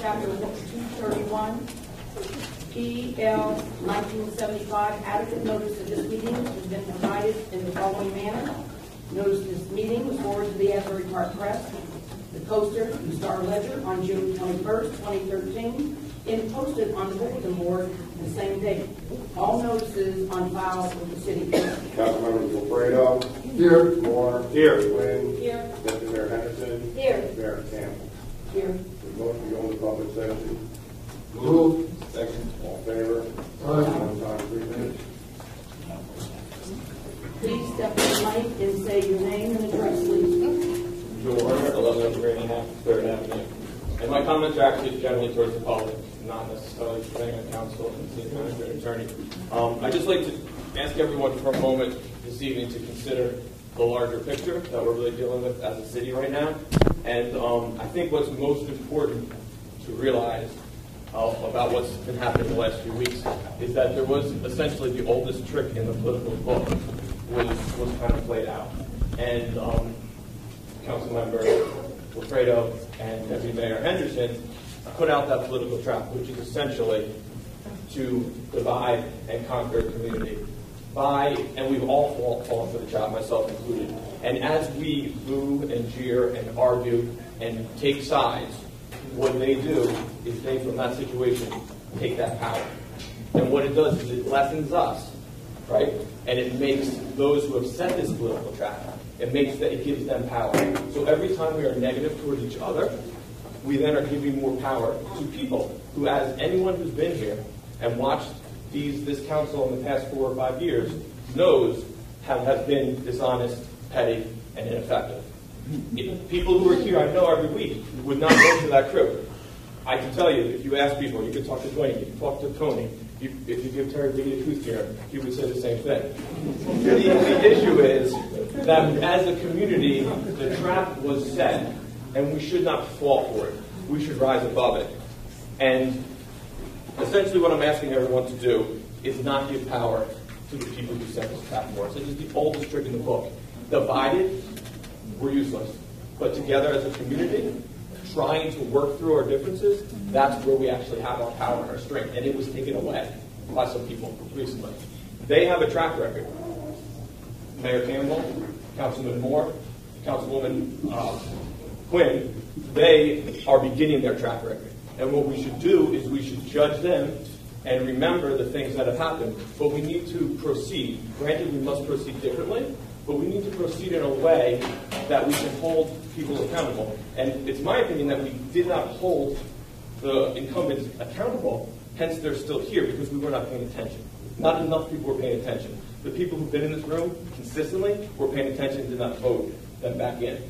Chapter 231, PL 1975, adequate notice of this meeting has been provided in the following manner. Notice this meeting was forwarded to the Asbury Park Press, the Coaster, and Star Ledger on June 21st, 2013, and posted on the bulletin board the same date. All notices on file with the city clerk. Councilmembers Loffredo. Here. Moore. Here. Quinn. Here. Deputy Mayor Henderson. Here. Mayor Campbell. Here. The motion to go into public session. Move. Second. All in favor? Aye. One time, three minutes. Please step to the mic and say your name and address, please. Joe Warner, 11 Oak Granny Ave, Third Avenue. And my comments are actually generally towards the public, not necessarily depending on council and city manager and attorney. Um, I'd just like to ask everyone for a moment this evening to consider the larger picture that we're really dealing with as a city right now. And um, I think what's most important to realize uh, about what's been happening the last few weeks is that there was essentially the oldest trick in the political book was, was kind of played out. And um, Councilmember Loffredo and Deputy Mayor Henderson put out that political trap, which is essentially to divide and conquer a community by, and we've all fall- fallen for the trap, myself included. And as we boo and jeer and argue and take sides, what they do is they, from that situation, take that power. And what it does is it lessens us, right? And it makes those who have set this political trap, it makes that it gives them power. So every time we are negative towards each other, we then are giving more power to people who, as anyone who's been here and watched these this council in the past four or five years knows have, have been dishonest, petty, and ineffective. People who are here, I know every week, would not go to that crew. I can tell you, if you ask people, you can talk to Dwayne, you can talk to Tony, you, if you give Terry Biggie a truth serum, he would say the same thing. The, the issue is that as a community, the trap was set, and we should not fall for it. We should rise above it. And essentially what I'm asking everyone to do is not give power to the people who set this trap for us. It is the oldest trick in the book. Divided, we're useless. But together as a community, trying to work through our differences, that's where we actually have our power and our strength. And it was taken away by some people recently. They have a track record. Mayor Campbell, Councilman Moore, Councilwoman uh, Quinn, they are beginning their track record. And what we should do is we should judge them and remember the things that have happened. But we need to proceed. Granted, we must proceed differently, but we need to proceed in a way that we can hold people accountable. And it's my opinion that we did not hold the incumbents accountable, hence they're still here because we were not paying attention. Not enough people were paying attention. The people who've been in this room consistently were paying attention and did not vote them back in.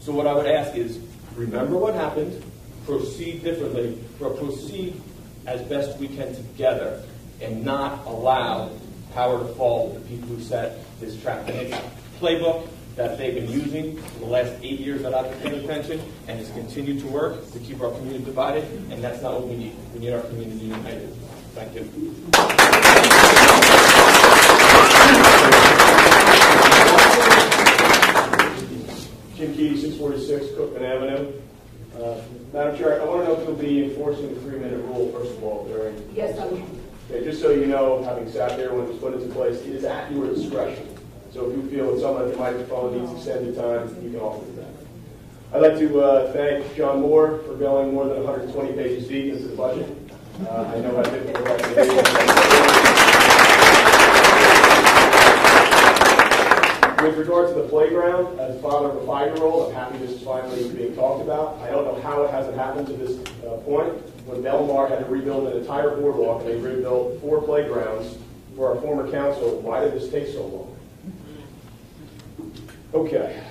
So what I would ask is, remember what happened, proceed differently, proceed as best we can together, and not allow power to fall to the people who set this trap. And it's playbook that they've been using for the last eight years that I've been paying attention, and has continued to work to keep our community divided, and that's not what we need. We need our community united. Thank you. Jim Key, 646 Cookman Avenue. Uh, Madam Chair, I want to know if you'll be enforcing the three-minute rule, first of all, during... Yes, I will. Okay, just so you know, having sat there when it was put into place, it is at your discretion. So if you feel that someone at the microphone needs extended time, you can offer that. I'd like to uh, thank John Moore for going more than 120 pages deep into the budget. Uh, I know difficult that can be. With regard to the playground, as father of a five-year-old, I'm happy this is finally being talked about. I don't know how it hasn't happened to this uh, point. When Belmar had to rebuild an entire boardwalk, and they rebuilt four playgrounds for our former council, why did this take so long? Okay.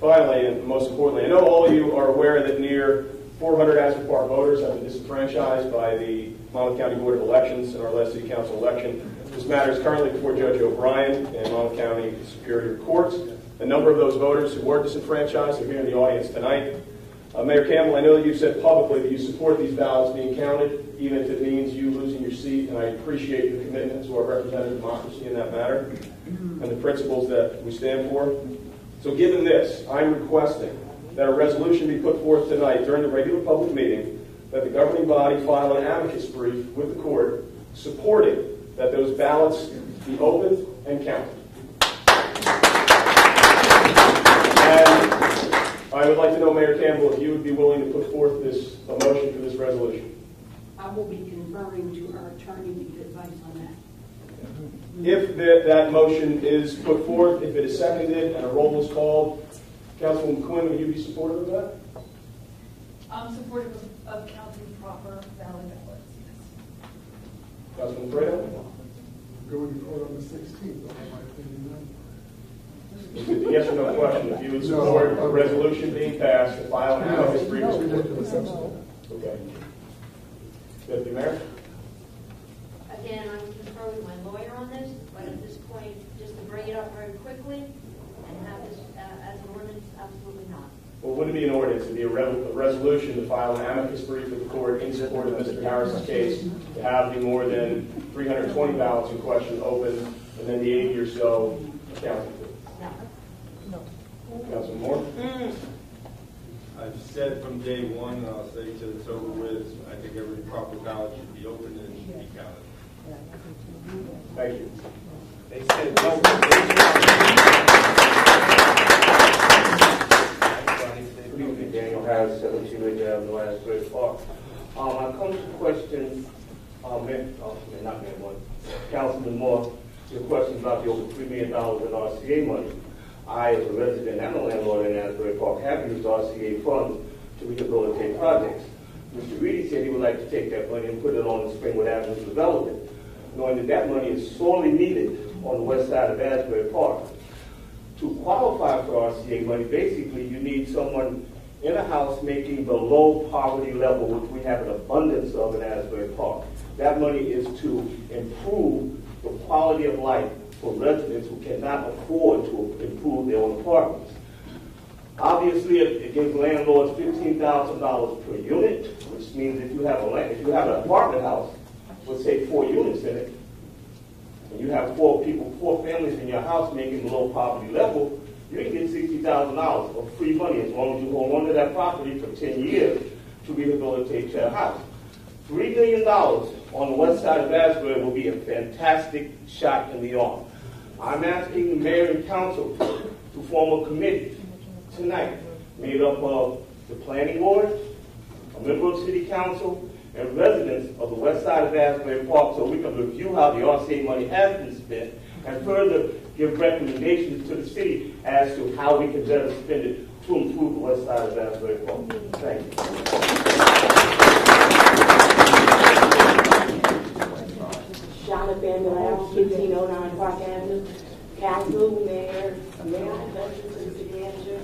Finally, and most importantly, I know all of you are aware that near 400 Asbury Park voters have been disenfranchised by the Monmouth County Board of Elections in our last city council election. This matter is currently before Judge O'Brien in Monmouth County Superior Court. A number of those voters who were disenfranchised are here in the audience tonight. Uh, Mayor Campbell, I know that you've said publicly that you support these ballots being counted, even if it means you losing your seat, and I appreciate your commitment to our representative democracy in that matter and the principles that we stand for. So given this, I'm requesting that a resolution be put forth tonight during the regular public meeting that the governing body file an amicus brief with the court supporting that those ballots be opened and counted. And I would like to know, Mayor Campbell, if you would be willing to put forth this, a motion for this resolution. I will be conferring to our attorney to get advice on that. If that, that motion is put forth, if it is seconded and a roll is called, Councilwoman Quinn, would you be supportive of that? I'm supportive of, of counting proper valid ballots, yes. Councilman Fredo? Going forward on the sixteenth, in my opinion. Is it a yes or no question? If you would support a resolution being passed to file an amicus brief. It's ridiculous, absolutely. Okay. Deputy Mayor? Again, I would confer with my lawyer on this, but at this point, just to bring it up very quickly and have this uh, as an ordinance, absolutely not. Well, wouldn't it be an ordinance, it'd be a, re- a resolution to file an amicus brief with the court in support of Mr. Harris's case, to have the more than 320 ballots in question open, and then the 80 or so accounted for. No. Councilman Moore? I've said from day one, and I'll say till it's over with, I think every proper ballot should be opened and should be counted. Thank you. They said no. Good evening, Daniel Harris, 72 Ridge Avenue, Asbury Park. To question, uh, Mayor, oh, not Mayor, one, Councilman Moore, your question about the over $3 million in RCA money. I, as a resident and a landlord in Asbury Park, have used RCA funds to rehabilitate projects. Mr. Reidy said he would like to take that money and put it on the Springwood Avenue development, knowing that that money is sorely needed on the west side of Asbury Park to qualify for RCA money, basically you need someone in a house making below poverty level, which we have an abundance of in Asbury Park. That money is to improve the quality of life for residents who cannot afford to improve their own apartments. Obviously, it, gives landlords fifteen thousand dollars per unit, which means if you have a if you have an apartment house with say four units in it, and you have four people, four families in your house making below poverty level, you can get sixty thousand dollars of free money as long as you hold on to that property for ten years to rehabilitate your house. Three million dollars on the west side of Asbury will be a fantastic shot in the arm. I'm asking the mayor and council to form a committee tonight made up of the planning board, a member of city council, and residents of the west side of Asbury Park so we can review how the RCA money has been spent and further give recommendations to the city as to how we can better spend it to improve the west side of Asbury Park. Thank you. Charlotte Van Down, fifteen oh nine Park Avenue. Council, Mayor, Mayor, questions to the city manager?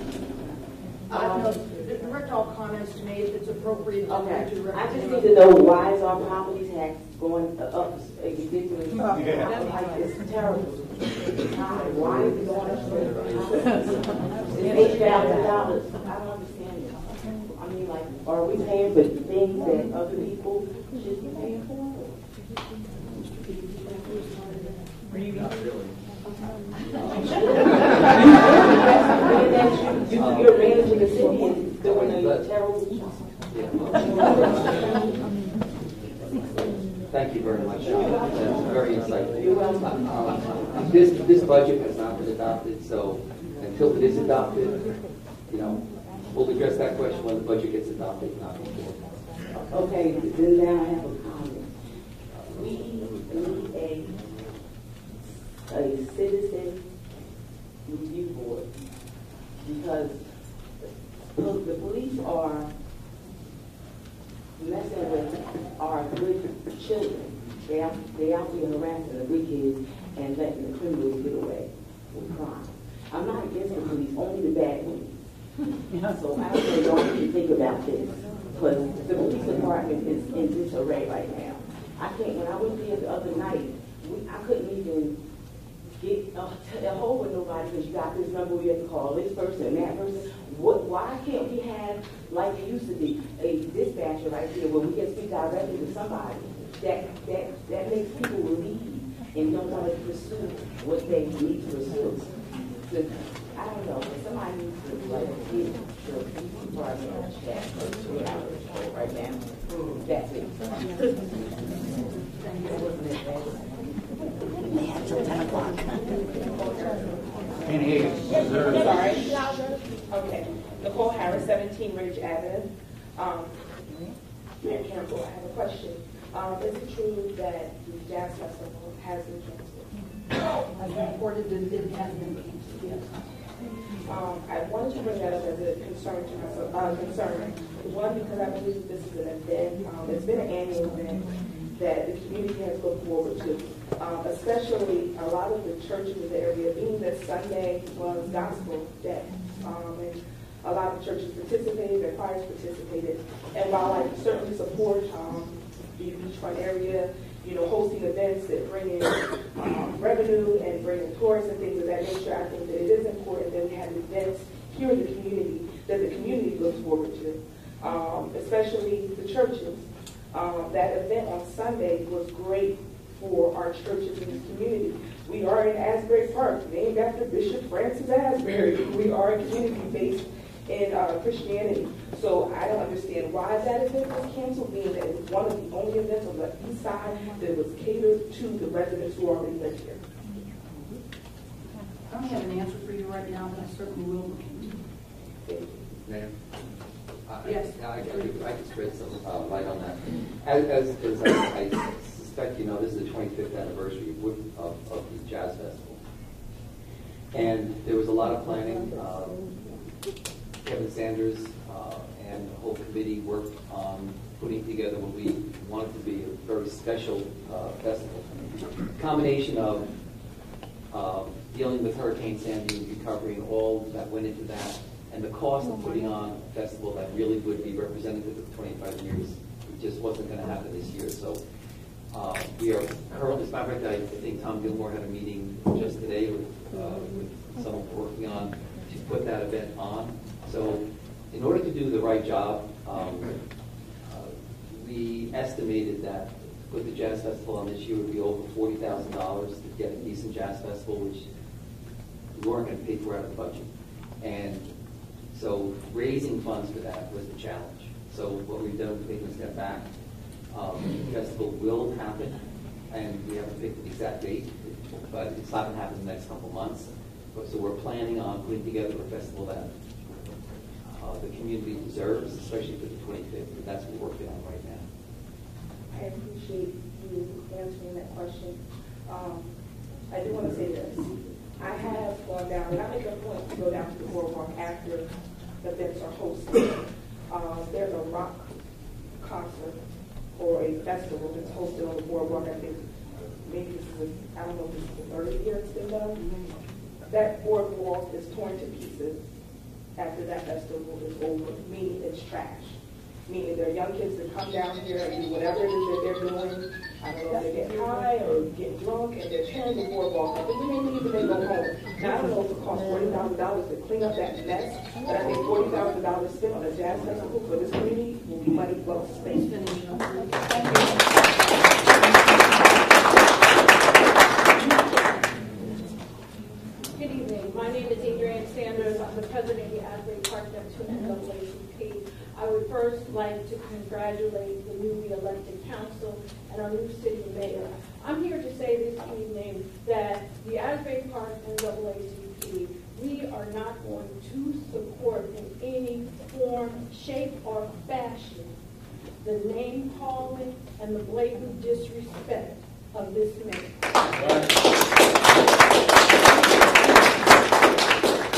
No, direct all comments to me if it's appropriate. Okay, to I just need to know why is our property tax going up ridiculously? Like, it's terrible. Why is it going up so high? It's eight thousand dollars. I don't understand it. I mean, like, are we paying for things that other people should be paying for? You, you're managing the city and doing a terrible job. Thank you very much, Sean. That's very insightful. You're welcome. Um, This, this budget has not been adopted, so until it is adopted, you know, We'll address that question when the budget gets adopted, not before. Okay, then now I have a comment. We need a, a citizen review board because look, the police are messing with our good children. They out, they out there harassing the good kids and letting the criminals get away with crime. I'm not against the police, only the bad ones. So I don't know you think about this, because the police department is in disarray right now. I can't, when I went there the other night, we, I couldn't even get a, a hold with nobody, because you got this number, we have to call this person and that person. What, why can't we have, like it used to be, a dispatcher right here, where we can speak directly to somebody? That, that, that makes people relieved and don't want to pursue what they need to pursue. The- I don't know, but somebody needs to like get the police department on check for three hours right now. That's it. That wasn't it. They had till ten o'clock. Sorry. Nicole Harris, 17 Ridge Avenue. Um, Mayor Campbell, I have a question. Um, Is it true that the Jazz Festival has been canceled? As reported, it it has been canceled, yes. Um, I wanted to bring that up as a concern to myself, uh, concern. One, because I believe this is an event, um, it's been an annual event that the community has looked forward to. Um, especially a lot of the churches in the area, being that Sunday was gospel day. Um, and a lot of churches participated, their choirs participated. And while I certainly support, um, the beachfront area, you know, hosting events that bring in um, revenue and bring in tourists and things of that nature, I think that it is important that we have events here in the community that the community looks forward to, um, especially the churches. Um, that event on Sunday was great for our churches in the community. We are in Asbury Park, named after Bishop Francis Asbury. We are a community based in uh, Christianity. So I don't understand why that event was canceled, being that it was one of the only events on the east side that was catered to the residents who already live here. I don't have an answer for you right now, but I certainly will look into it. Mayor? I- Yes. I, I could, I could spread some uh, light on that. As, as, as I, I suspect you know, this is the 25th anniversary of, of, of the Jazz Festival. And there was a lot of planning. Um, Kevin Sanders uh, and the whole committee worked on putting together what we wanted to be a very special uh, festival. Combination of um, dealing with Hurricane Sandy and recovery and all that went into that, and the cost of putting on a festival that really would be representative of 25 years, it just wasn't going to happen this year. So uh, we are currently, as a matter of fact, I think Tom Gilmore had a meeting just today with, uh, with someone working on to put that event on. So in order to do the right job, um, uh, we estimated that to put the jazz festival on this year would be over forty thousand dollars to get a decent jazz festival, which we weren't going to pay for out of the budget. And so raising funds for that was the challenge. So what we've done, we've taken a step back. Um, the festival will happen, and we haven't picked the exact date, but it's not going to happen in the next couple months. So we're planning on putting together a festival that uh, the community deserves, especially for the 25th, and that's what we're working on right now. I appreciate you answering that question. Um, I do want to say this. I have gone down, and I make a point to go down to the boardwalk after the events are hosted. Uh, there's a rock concert or a festival that's hosted on the boardwalk. I think maybe this is, a- I don't know if this is the third year it's been done. That boardwalk is torn to pieces after that festival is over, meaning it's trash. Meaning there are young kids that come down here and do whatever it is that they're doing. I don't know if they get high or get drunk and they're tearing the boardwalk up. And then they leave and they go home. Now, I don't know if it costs forty thousand dollars to clean up that mess, but I think forty thousand dollars spent on a jazz festival for this community will be money well spent. Good evening. My name is Adrienne Sanders. I'm the president of the Asbury Park Neptune NAACP. I would first like to congratulate the newly elected council and our new city mayor. I'm here to say this evening that the Asbury Park and NAACP, we are not going to support in any form, shape, or fashion the name calling and the blatant disrespect of this man.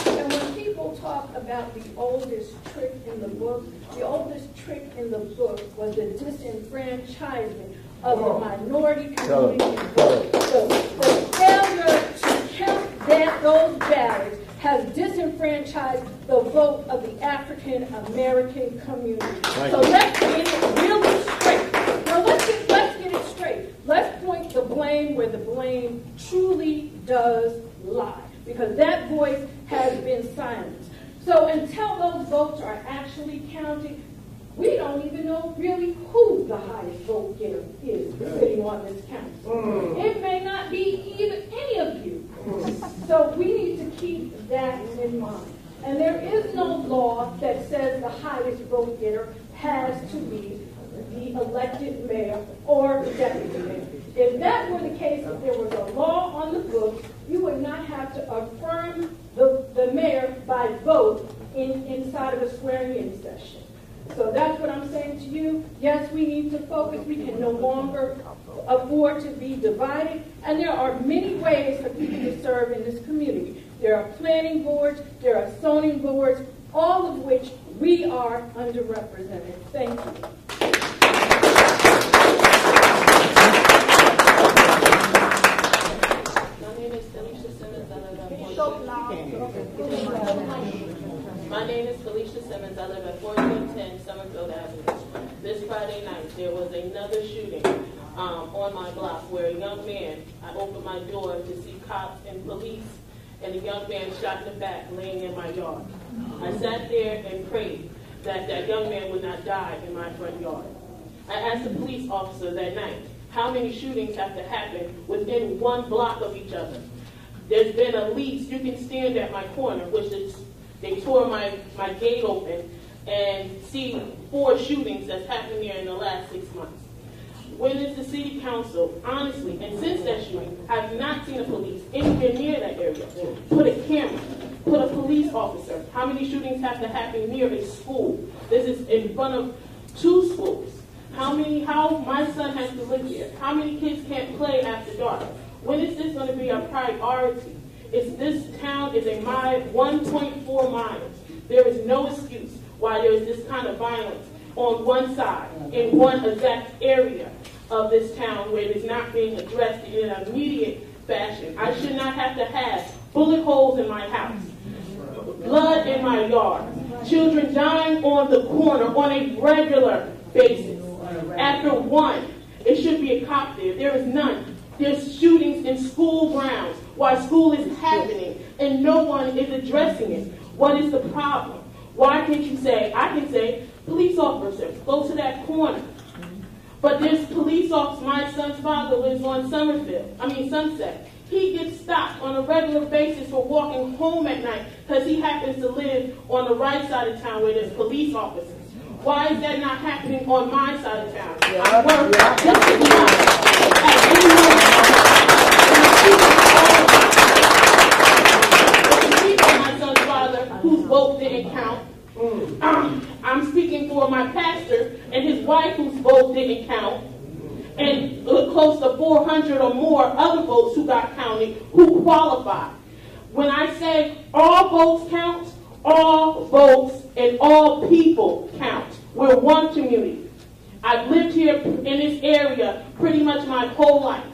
And when people the oldest trick in the book, the oldest trick in the book was the disenfranchisement of the minority community. So the failure to count that, those ballots has disenfranchised the vote of the African American community. So let's get it really straight. Now let's get, let's get it straight. Let's point the blame where the blame truly does lie, because that voice has been silenced. So until those votes are actually counted, we don't even know really who the highest vote getter is sitting on this council. Mm. It may not be even any of you. So we need to keep that in mind. And there is no law that says the highest vote getter has to be the elected mayor or the deputy mayor. If that were the case, if there was a law on the books, you would not have to affirm vote in, inside of a swearing-in session. So that's what I'm saying to you. Yes, we need to focus. We can no longer afford to be divided. And there are many ways for people to serve in this community. There are planning boards, there are zoning boards, all of which we are underrepresented. Thank you. My name is Felicia Simmons. I live at 4210. My name is I live at 4210 Summerfield Avenue. This Friday night, there was another shooting um, on my block where a young man, I opened my door to see cops and police, and a young man shot in the back laying in my yard. I sat there and prayed that that young man would not die in my front yard. I asked the police officer that night, how many shootings have to happen within one block of each other? There's been at least, you can stand at my corner, which is, they tore my, my gate open, and see four shootings that's happened here in the last six months. When is the city council, honestly, and since that shooting, I've not seen a police anywhere near that area. Put a camera, put a police officer. How many shootings have to happen near a school? This is in front of two schools. How many, how my son has to live here? How many kids can't play after dark? When is this going to be a priority? Is this town is a mile, 1.4 miles. There is no excuse why there is this kind of violence on one side, in one exact area of this town where it is not being addressed in an immediate fashion. I should not have to have bullet holes in my house, blood in my yard, children dying on the corner on a regular basis. After one, it should be a cop there. There is none. There's shootings in school grounds while school is happening and no one is addressing it. What is the problem? Why can't you say, I can say, police officer, go to that corner. But there's police officers, my son's father lives on Summerfield, I mean Sunset. He gets stopped on a regular basis for walking home at night because he happens to live on the right side of town where there's police officers. Why is that not happening on my side of town? Yeah. I work just as much as anyone. Speak for my son's father, whose didn't count. Um, I'm speaking for my pastor and his wife, whose vote didn't count, and close to 400 or more other votes who got counted who qualified. When I say all votes count, all votes and all people count. We're one community. I've lived here in this area pretty much my whole life.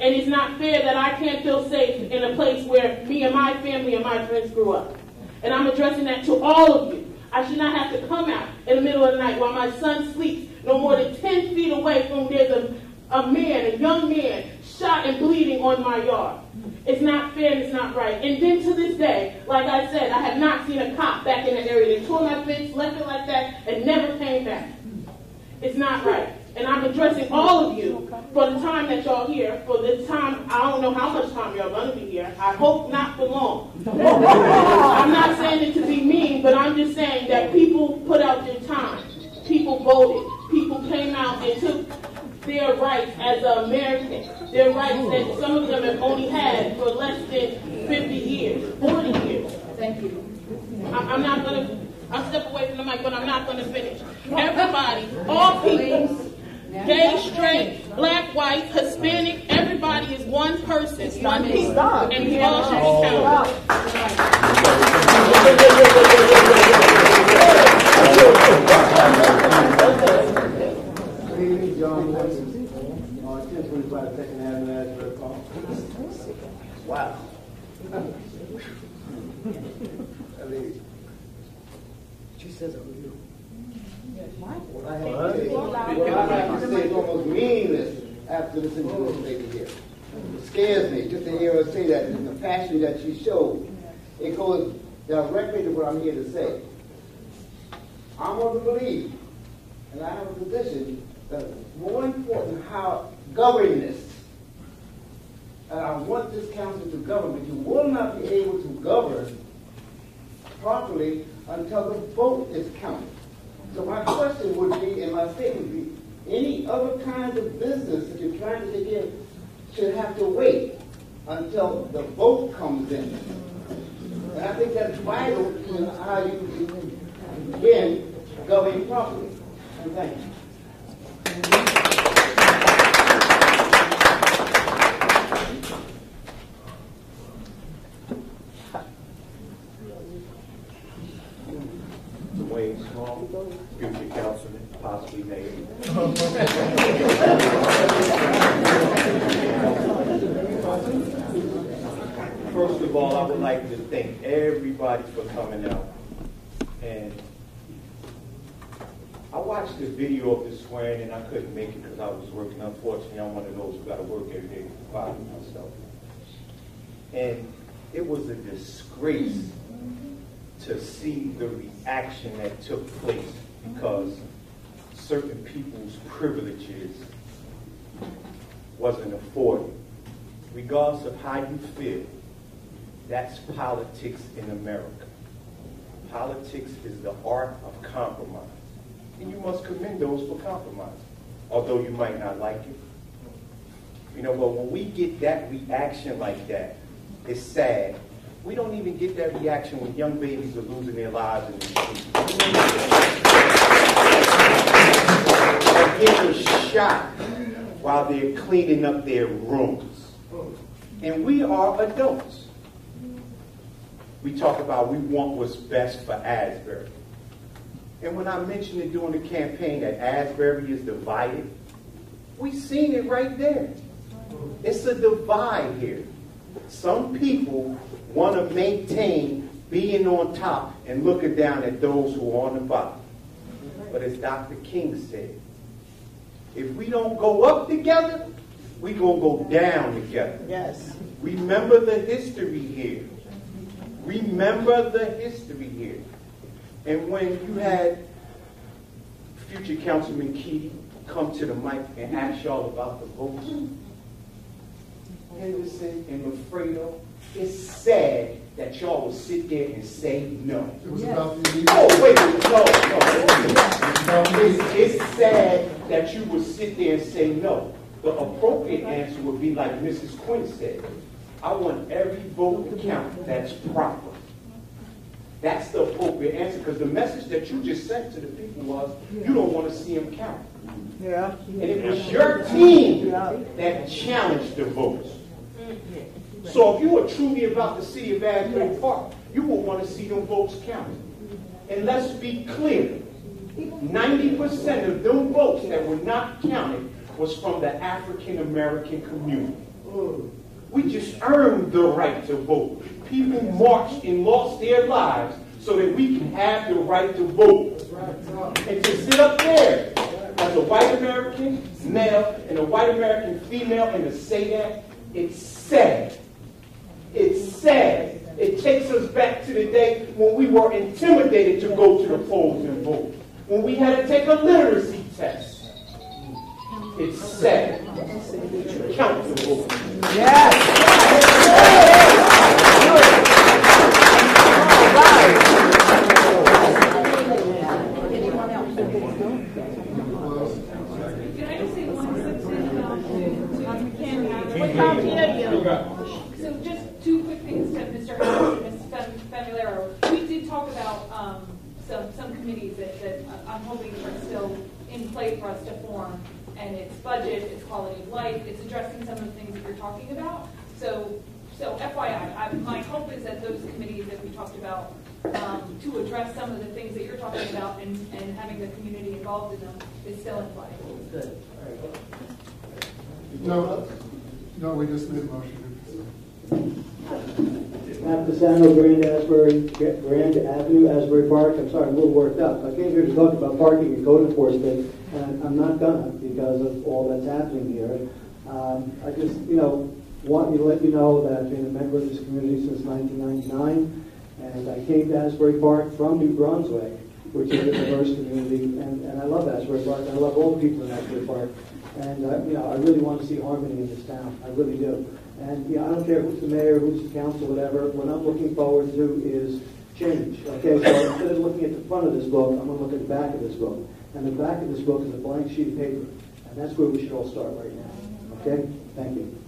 And it's not fair that I can't feel safe in a place where me and my family and my friends grew up. And I'm addressing that to all of you. I should not have to come out in the middle of the night while my son sleeps no more than 10 feet away from there's a, a man, a young man, shot and bleeding on my yard. It's not fair and it's not right. And then to this day, like I said, I have not seen a cop back in the area. They tore my fence, left it like that, and never came back. It's not right. And I'm addressing all of you for the time that y'all here, for the time, I don't know how much time y'all gonna be here. I hope not for long. I'm not saying it to be mean, but I'm just saying that people put out their time. People voted. People came out and took their rights as an American. Their rights that some of them have only had for less than 50 years, 40 years. Thank you. I'm, I'm not gonna, I'll step away from the mic, but I'm not gonna finish. Everybody, all people, gay, straight, black, white, Hispanic, everybody is one person, one people, and we all should be oh. accountable. Good John Wilson, ten twenty-five Second Avenue, Asbury Park. Wow. I mean, she says I'm you. I have to say, what I have to say is almost meaningless after listening to this here. It scares me just to hear her say that, and the passion that she showed. It goes directly to what I'm here to say. I'm of the belief and I have a position that is more important how governing this. And I want this council to govern, but you will not be able to govern properly until the vote is counted. So my question would be, and my statement would be, any other kinds of business that you're trying to get of should have to wait until the vote comes in. And I think that's vital in how you begin governing properly. And thank you. Dwayne Small, future councilman, possibly mayor. First of all, I would like to thank everybody for coming out. And I watched the video of the swearing and I couldn't make it because I was working. Unfortunately, I'm one of those who got to work every day to myself. And it was a disgrace to see the reaction that took place because certain people's privileges wasn't afforded. Regardless of how you feel, that's politics in America. Politics is the art of compromise. And you must commend those for compromise, although you might not like it. You know, but when we get that reaction like that, it's sad. We don't even get that reaction when young babies are losing their lives in the streets. Or getting shot while they're cleaning up their rooms. And we are adults. We talk about we want what's best for Asbury. And when I mentioned it during the campaign that Asbury is divided, we seen it right there. It's a divide here. Some people want to maintain being on top and looking down at those who are on the bottom. But as Dr. King said, if we don't go up together, we're going to go down together. Yes. Remember the history here. Remember the history here. And when you had future Councilman Keady come to the mic and ask y'all about the votes, Henderson and Loffredo, it's sad that y'all will sit there and say no. It was about the. Oh, wait, no, no. It's, it's sad that you would sit there and say no. The appropriate answer would be like Mrs. Quinn said. I want every vote to count that's proper. That's the appropriate answer, because the message that you just sent to the people was, you don't want to see them count. Yeah. And it was your team that challenged the votes. So if you are truly about the city of Asbury Park, you will want to see them votes counted. And let's be clear, 90% of them votes that were not counted was from the African American community. We just earned the right to vote. People marched and lost their lives so that we can have the right to vote. And to sit up there as a white American male and a white American female and to say that, it's sad. It's sad. It takes us back to the day when we were intimidated to go to the polls and vote. When we had to take a literacy test. It's said. Count your vote. Yes. So just two quick things to Mr. And We did talk about um, some, some committees that, that I'm hoping are still in play for us to form. And it's budget, it's quality of life, it's addressing some of the things that you're talking about. So, so FYI, I, my hope is that those committees that we talked about, um, to address some of the things that you're talking about and, and having the community involved in them is still in play. Good. No, no, we just made a motion. Matt Pisano, Grand Asbury, Grand Avenue, Asbury Park. I'm sorry, I'm a little worked up. I came here to talk about parking and code enforcement, and I'm not gonna because of all that's happening here. Um, I just, you know, want to let you know that I've been a member of this community since 1999, and I came to Asbury Park from New Brunswick, which is a diverse community, and, and I love Asbury Park. I love all the people in Asbury Park, and uh, you know, I really want to see harmony in this town. I really do. And you know, I don't care who's the mayor, who's the council, whatever. What I'm looking forward to is change. Okay, so instead of looking at the front of this book, I'm going to look at the back of this book. And the back of this book is a blank sheet of paper, and that's where we should all start right now. Okay, thank you.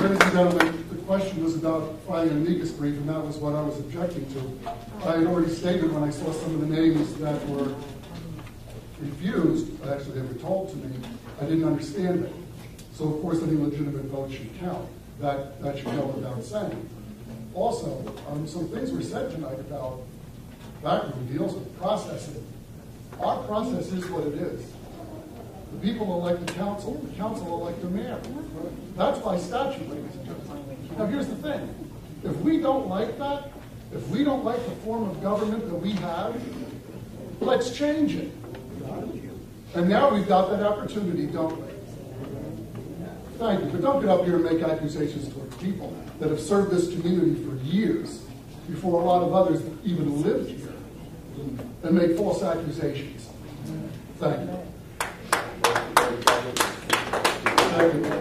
Ladies and gentlemen, the question was about filing an amicus brief, and that was what I was objecting to. I had already stated when I saw some of the names that were refused, actually they were told to me, I didn't understand it. So of course, any legitimate vote should count. That, that should go without saying. Also, um, some things were said tonight about backroom deals with processing. Our process is what it is. The people elect the council, the council elect the mayor. That's by statute, ladies and gentlemen. Now, here's the thing. If we don't like that, if we don't like the form of government that we have, let's change it. And now we've got that opportunity, don't we? Thank you, but don't get up here and make accusations people that have served this community for years before a lot of others even lived here and make false accusations. Thank you. Thank you.